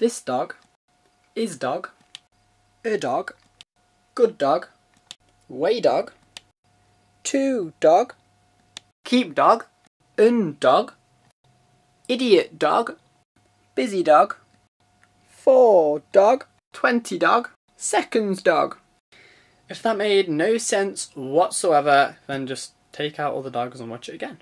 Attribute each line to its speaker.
Speaker 1: This dog. Is dog.
Speaker 2: A dog.
Speaker 1: Good dog.
Speaker 2: Way dog. To dog.
Speaker 1: Keep dog. Un dog. Idiot dog. Busy dog.
Speaker 2: For dog.
Speaker 1: Twenty dog. Seconds dog. If that made no sense whatsoever, then just take out all the dogs and watch it again.